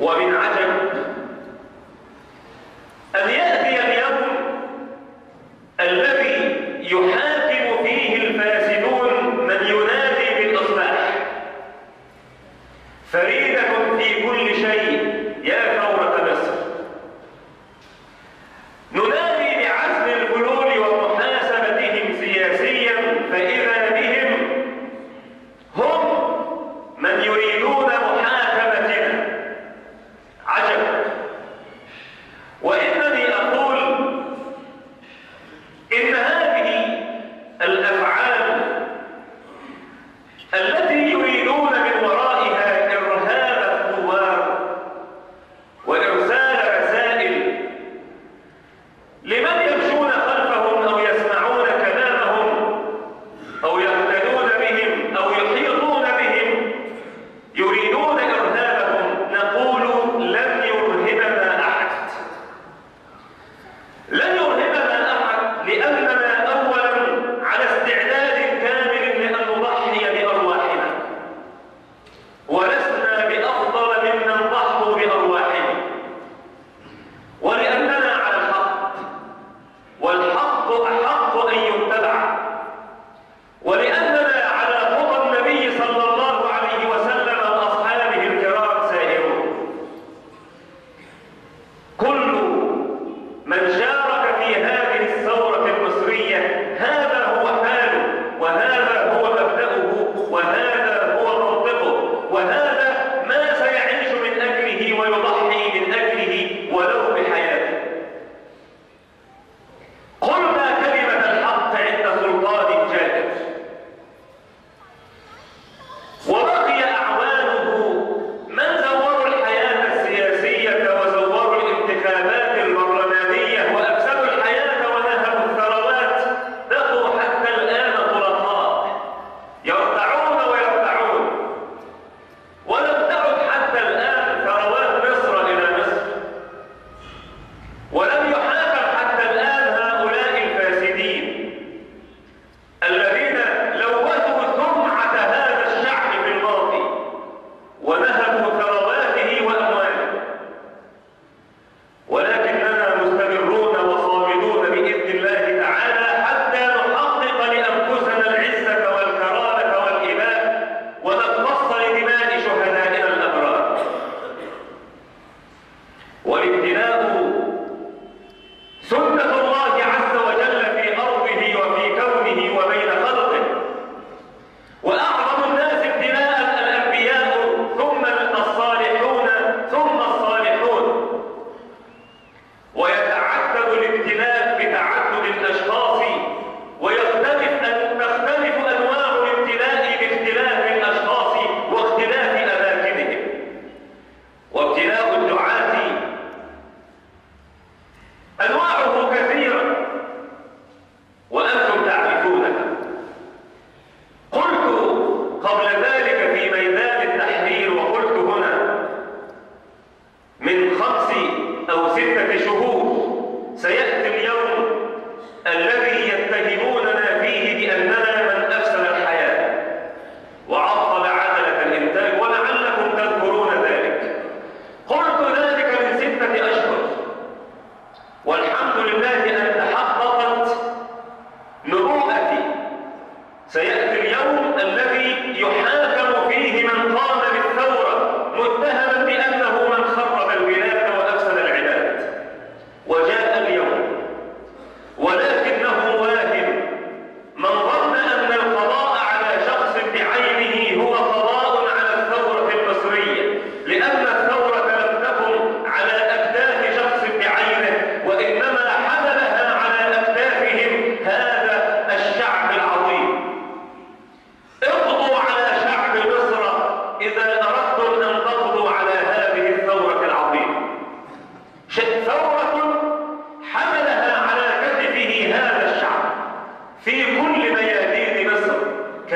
ومن عجب أن يأتي اليوم الذي يحاكم فيه الفاسدون من ينادي بالإصلاح. فريدة في كل شيء يا ثورة مصر ننادي بعزم الغلول ومحاسبتهم سياسيا فإذا بهم هم من يريدون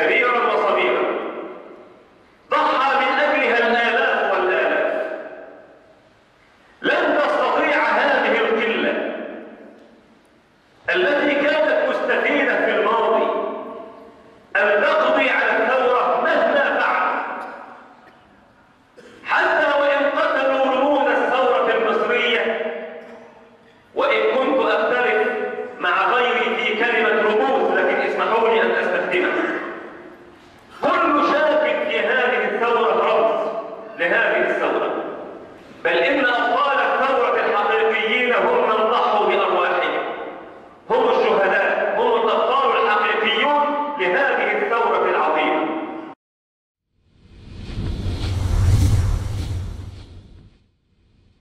debido a los